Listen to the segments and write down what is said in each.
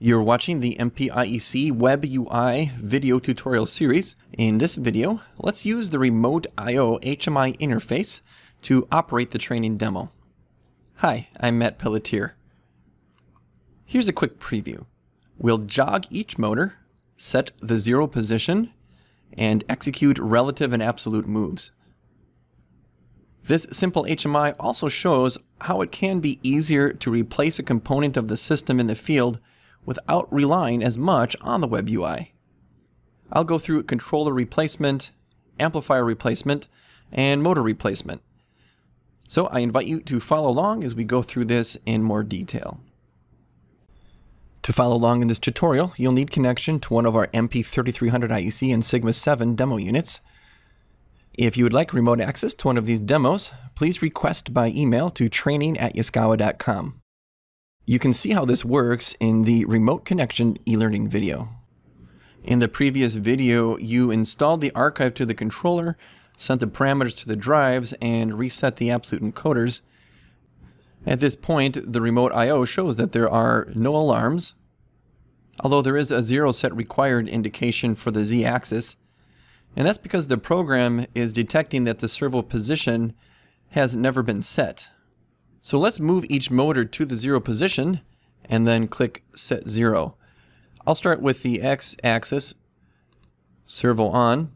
You're watching the MPIEC Web UI video tutorial series. In this video, let's use the Remote I.O. HMI interface to operate the training demo. Hi, I'm Matt Pelletier. Here's a quick preview. We'll jog each motor, set the zero position, and execute relative and absolute moves. This simple HMI also shows how it can be easier to replace a component of the system in the field without relying as much on the web UI. I'll go through controller replacement, amplifier replacement, and motor replacement. So I invite you to follow along as we go through this in more detail. To follow along in this tutorial, you'll need connection to one of our MP3300 IEC and Sigma 7 demo units. If you would like remote access to one of these demos, please request by email to training at yaskawa.com. You can see how this works in the remote connection e-learning video. In the previous video, you installed the archive to the controller, sent the parameters to the drives, and reset the absolute encoders. At this point, the remote I.O. shows that there are no alarms, although there is a zero set required indication for the z-axis, and that's because the program is detecting that the servo position has never been set. So let's move each motor to the zero position and then click set zero. I'll start with the X axis, servo on,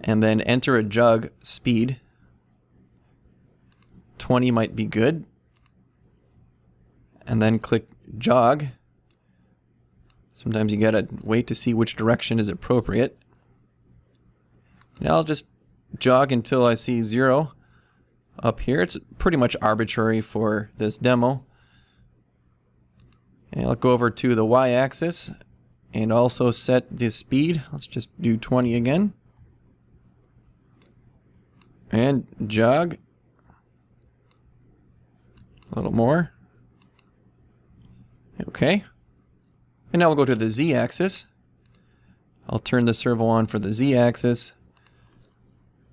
and then enter a jog speed. 20 might be good. And then click jog. Sometimes you gotta wait to see which direction is appropriate. And I'll just jog until I see zero up here. It's pretty much arbitrary for this demo. And I'll go over to the y-axis and also set the speed. Let's just do 20 again. And jog. A little more. Okay. And now we'll go to the z-axis. I'll turn the servo on for the z-axis.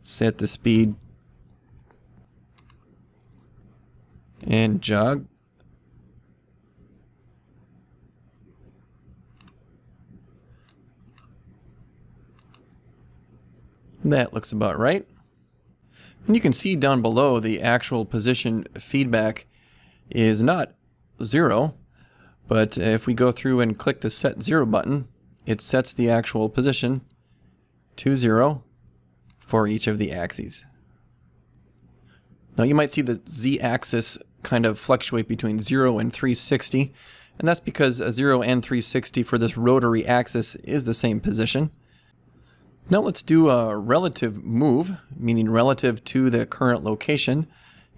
Set the speed and jog. That looks about right. And you can see down below the actual position feedback is not zero, but if we go through and click the set zero button, it sets the actual position to zero for each of the axes. Now you might see the z-axis kind of fluctuate between 0 and 360, and that's because a 0 and 360 for this rotary axis is the same position. Now let's do a relative move, meaning relative to the current location,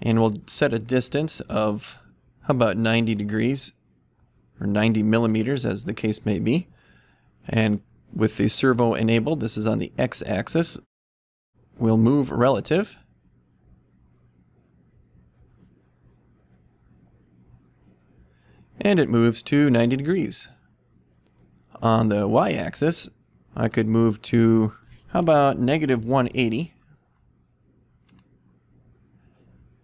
and we'll set a distance of how about 90 degrees, or 90 millimeters as the case may be. And with the servo enabled, this is on the x-axis, we'll move relative. And it moves to 90 degrees. On the y-axis, I could move to, how about negative 180?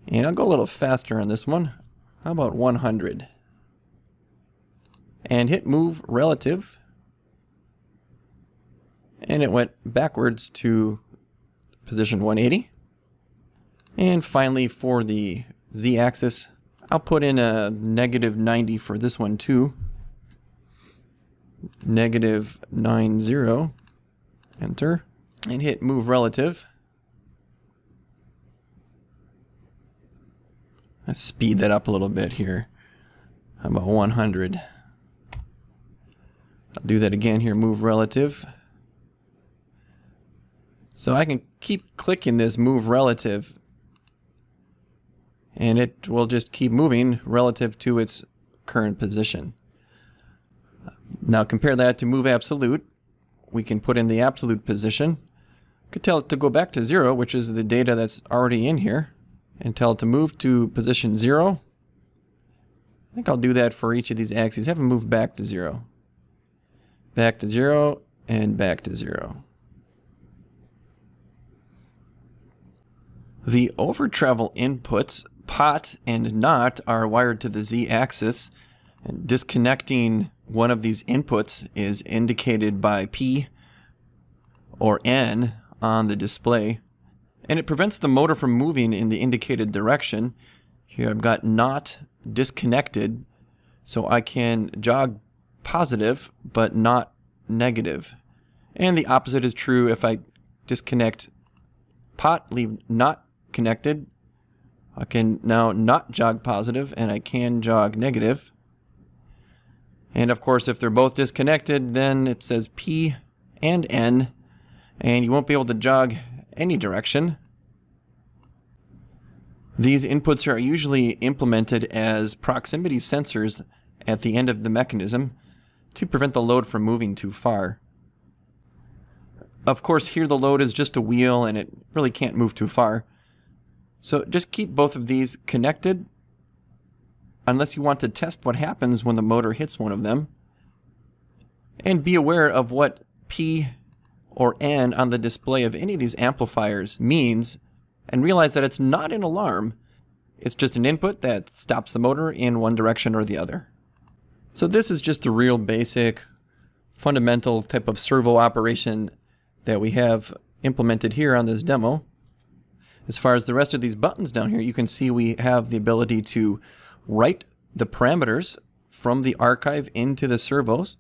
And I'll go a little faster on this one. How about 100? And hit move relative. And it went backwards to position 180. And finally for the z-axis, I'll put in a negative 90 for this one too. Negative 90. Enter. And hit move relative. Let's speed that up a little bit here. How about 100? I'll do that again here, move relative. So I can keep clicking this move relative and it will just keep moving relative to its current position. Now compare that to move absolute. We can put in the absolute position. Could tell it to go back to zero, which is the data that's already in here, and tell it to move to position zero. I think I'll do that for each of these axes. Have them move back to zero. Back to zero, and back to zero. The over travel inputs pot and not are wired to the z-axis, And disconnecting one of these inputs is indicated by P or N on the display. And it prevents the motor from moving in the indicated direction. Here I've got not disconnected, so I can jog positive but not negative. And the opposite is true if I disconnect pot, leave not connected. I can now not jog positive and I can jog negative. And of course, if they're both disconnected, then it says P and N, and you won't be able to jog any direction. These inputs are usually implemented as proximity sensors at the end of the mechanism to prevent the load from moving too far. Of course, here the load is just a wheel and it really can't move too far. So just keep both of these connected unless you want to test what happens when the motor hits one of them. And be aware of what P or N on the display of any of these amplifiers means and realize that it's not an alarm. It's just an input that stops the motor in one direction or the other. So this is just a real basic fundamental type of servo operation that we have implemented here on this demo. As far as the rest of these buttons down here, you can see we have the ability to write the parameters from the archive into the servos.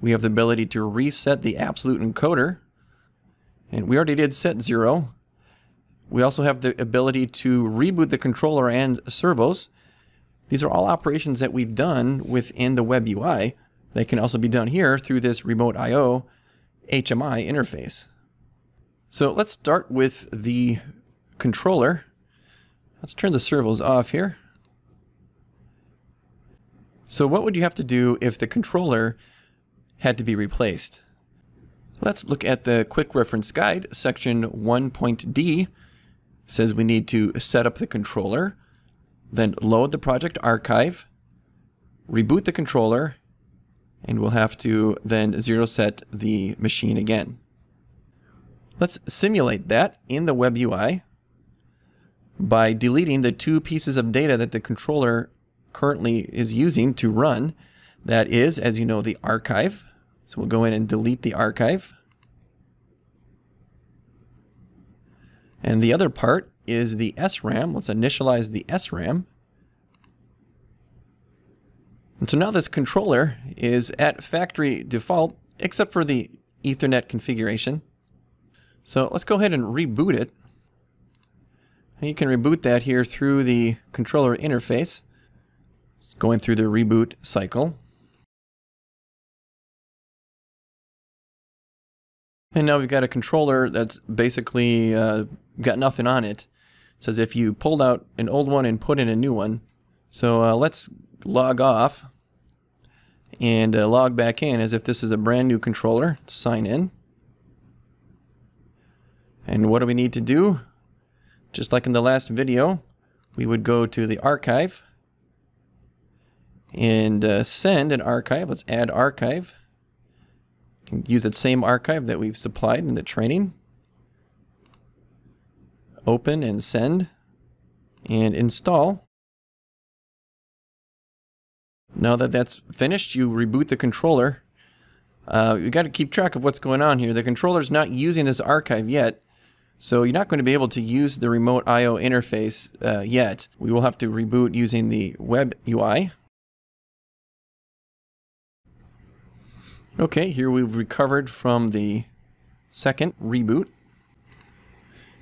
We have the ability to reset the absolute encoder. And we already did set zero. We also have the ability to reboot the controller and servos. These are all operations that we've done within the web UI. They can also be done here through this remote I.O. HMI interface. So let's start with the controller. Let's turn the servos off here. So what would you have to do if the controller had to be replaced? Let's look at the quick reference guide, section 1.d says we need to set up the controller, then load the project archive, reboot the controller, and we'll have to then zero set the machine again. Let's simulate that in the web UI by deleting the two pieces of data that the controller currently is using to run. That is, as you know, the archive. So we'll go in and delete the archive. And the other part is the SRAM. Let's initialize the SRAM. And so now this controller is at factory default, except for the Ethernet configuration. So let's go ahead and reboot it. You can reboot that here through the controller interface. It's going through the reboot cycle. And now we've got a controller that's basically uh, got nothing on it. It's as if you pulled out an old one and put in a new one. So uh, let's log off and uh, log back in as if this is a brand new controller. Sign in. And what do we need to do? Just like in the last video, we would go to the archive and uh, send an archive. Let's add archive. Can use that same archive that we've supplied in the training. Open and send and install. Now that that's finished, you reboot the controller. Uh, you got to keep track of what's going on here. The controller's not using this archive yet, so you're not going to be able to use the remote I.O. interface uh, yet. We will have to reboot using the web UI. Okay, here we've recovered from the second reboot.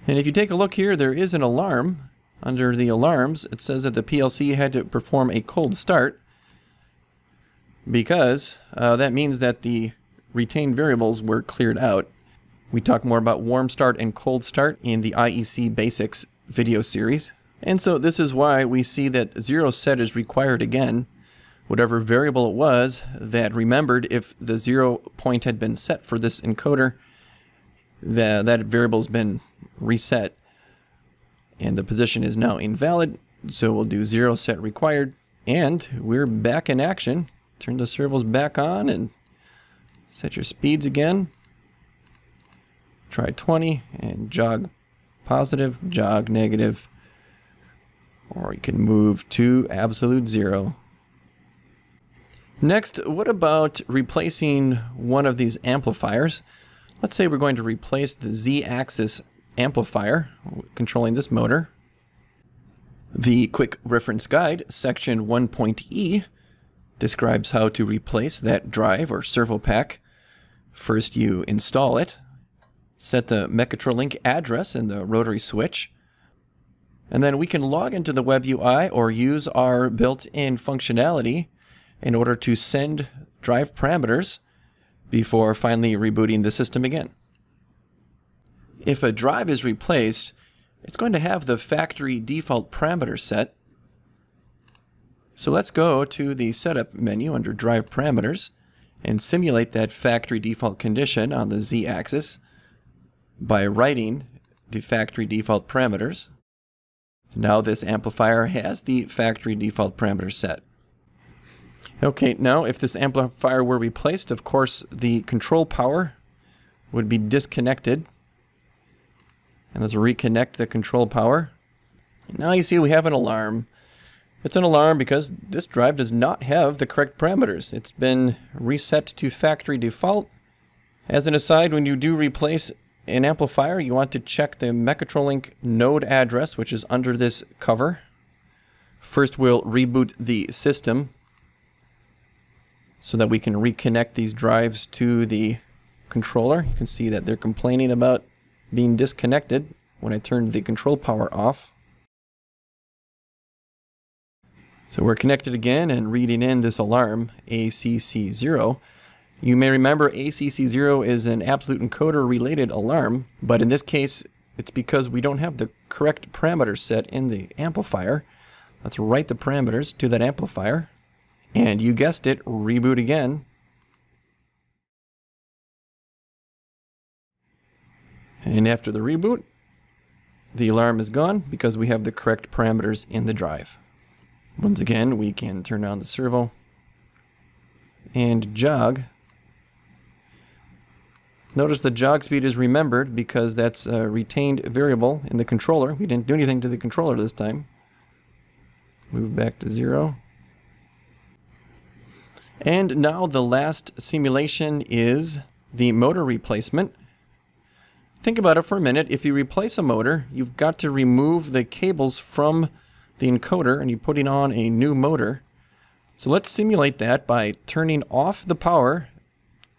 And if you take a look here, there is an alarm. Under the alarms, it says that the PLC had to perform a cold start because uh, that means that the retained variables were cleared out. We talk more about warm start and cold start in the IEC Basics video series. And so this is why we see that zero set is required again. Whatever variable it was that remembered if the zero point had been set for this encoder, the, that variable has been reset. And the position is now invalid, so we'll do zero set required. And we're back in action Turn the servos back on and set your speeds again. Try 20 and jog positive, jog negative, or you can move to absolute zero. Next, what about replacing one of these amplifiers? Let's say we're going to replace the Z-axis amplifier controlling this motor. The quick reference guide, section 1.e, describes how to replace that drive or servo pack. First you install it, set the Mechatrolink address in the rotary switch, and then we can log into the web UI or use our built-in functionality in order to send drive parameters before finally rebooting the system again. If a drive is replaced, it's going to have the factory default parameter set. So let's go to the setup menu under drive parameters and simulate that factory default condition on the z-axis by writing the factory default parameters. Now this amplifier has the factory default parameter set. Okay, now if this amplifier were replaced, of course the control power would be disconnected. And let's reconnect the control power. Now you see we have an alarm. It's an alarm because this drive does not have the correct parameters. It's been reset to factory default. As an aside, when you do replace an amplifier, you want to check the Mechatrolink node address, which is under this cover. First, we'll reboot the system so that we can reconnect these drives to the controller. You can see that they're complaining about being disconnected when I turned the control power off. So we're connected again and reading in this alarm, ACC0. You may remember ACC0 is an absolute encoder related alarm, but in this case, it's because we don't have the correct parameters set in the amplifier. Let's write the parameters to that amplifier. And you guessed it, reboot again. And after the reboot, the alarm is gone because we have the correct parameters in the drive. Once again, we can turn on the servo and jog Notice the jog speed is remembered because that's a retained variable in the controller. We didn't do anything to the controller this time. Move back to zero. And now the last simulation is the motor replacement. Think about it for a minute. If you replace a motor, you've got to remove the cables from the encoder and you're putting on a new motor. So let's simulate that by turning off the power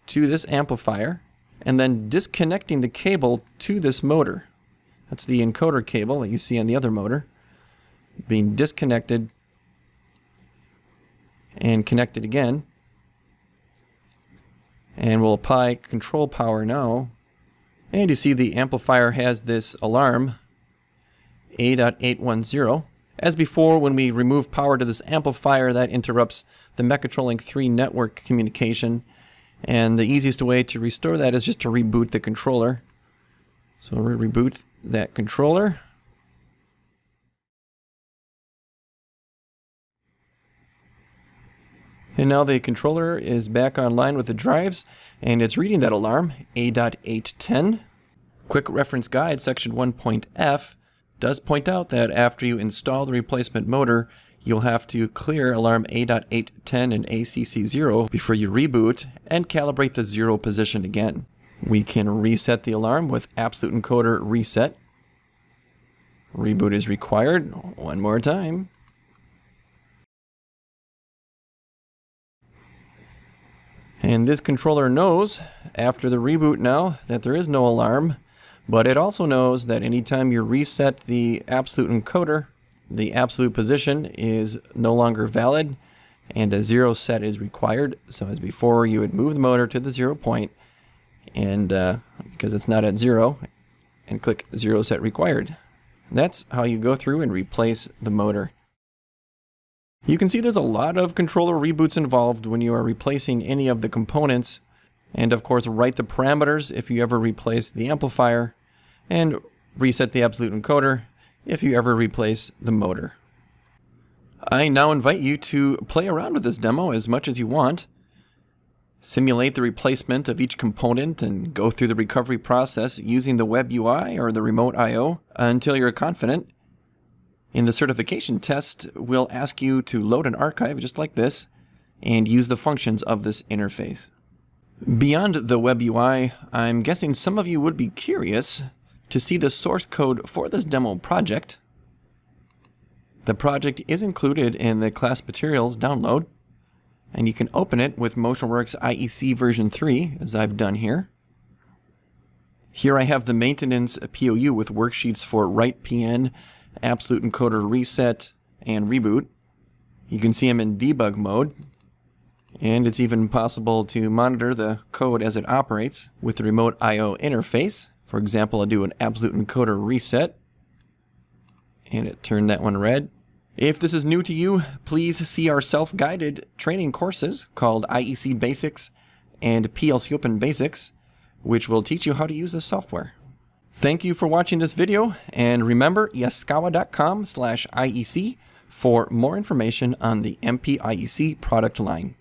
to this amplifier and then disconnecting the cable to this motor. That's the encoder cable that you see on the other motor being disconnected and connected again. And we'll apply control power now. And you see the amplifier has this alarm A.810. As before, when we remove power to this amplifier, that interrupts the Mechatrolink 3 network communication and the easiest way to restore that is just to reboot the controller. So we'll reboot that controller. And now the controller is back online with the drives, and it's reading that alarm, A.810. Quick reference guide, section 1.f, does point out that after you install the replacement motor, you'll have to clear alarm A.810 and ACC0 before you reboot and calibrate the zero position again. We can reset the alarm with Absolute Encoder Reset. Reboot is required. One more time. And this controller knows, after the reboot now, that there is no alarm, but it also knows that anytime you reset the absolute encoder, the absolute position is no longer valid and a zero set is required. So as before, you would move the motor to the zero point and uh, because it's not at zero and click zero set required. That's how you go through and replace the motor. You can see there's a lot of controller reboots involved when you are replacing any of the components and of course write the parameters if you ever replace the amplifier and reset the absolute encoder if you ever replace the motor. I now invite you to play around with this demo as much as you want. Simulate the replacement of each component and go through the recovery process using the web UI or the remote I.O. until you're confident. In the certification test, we'll ask you to load an archive just like this and use the functions of this interface. Beyond the web UI, I'm guessing some of you would be curious to see the source code for this demo project. The project is included in the class materials download, and you can open it with MotionWorks IEC version 3, as I've done here. Here I have the maintenance POU with worksheets for write PN, absolute encoder reset, and reboot. You can see them in debug mode, and it's even possible to monitor the code as it operates with the remote I.O. interface. For example, I'll do an absolute encoder reset, and it turned that one red. If this is new to you, please see our self-guided training courses called IEC Basics and PLC Open Basics, which will teach you how to use this software. Thank you for watching this video, and remember yaskawa.com slash IEC for more information on the MPIEC product line.